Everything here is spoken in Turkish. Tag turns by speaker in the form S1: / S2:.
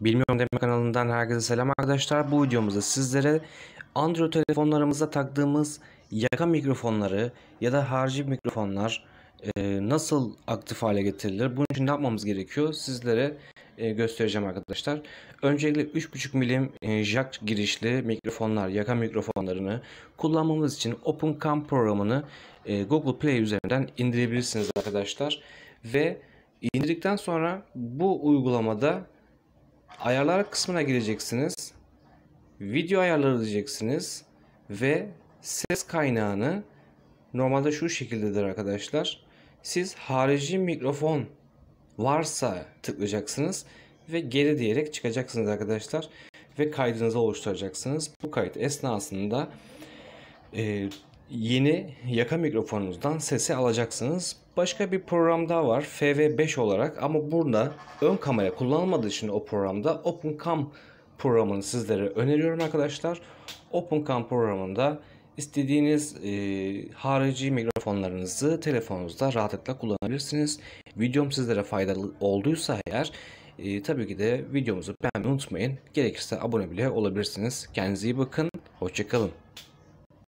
S1: Bilmiyorum Deme kanalından herkese selam arkadaşlar. Bu videomuzda sizlere Android telefonlarımıza taktığımız yaka mikrofonları ya da harici mikrofonlar e, nasıl aktif hale getirilir? Bunun için ne yapmamız gerekiyor? Sizlere e, göstereceğim arkadaşlar. Öncelikle 3.5 milim e, jack girişli mikrofonlar, yaka mikrofonlarını kullanmamız için OpenCam programını e, Google Play üzerinden indirebilirsiniz arkadaşlar. Ve indirdikten sonra bu uygulamada ayarlar kısmına gireceksiniz. Video ayarları diyeceksiniz ve ses kaynağını normalde şu şekildedir arkadaşlar. Siz harici mikrofon varsa tıklayacaksınız ve geri diyerek çıkacaksınız arkadaşlar ve kaydınızı oluşturacaksınız. Bu kayıt esnasında e, yeni yaka mikrofonunuzdan sesi alacaksınız. Başka bir program daha var FV5 olarak ama burada ön kamera kullanılmadığı için o programda OpenCam programını sizlere öneriyorum arkadaşlar. OpenCam programında istediğiniz e, harici mikrofonlarınızı telefonunuzda rahatlıkla kullanabilirsiniz. Videom sizlere faydalı olduysa eğer e, tabii ki de videomuzu beğenmeyi unutmayın. Gerekirse abone bile olabilirsiniz. Kendinize iyi bakın. Hoşçakalın.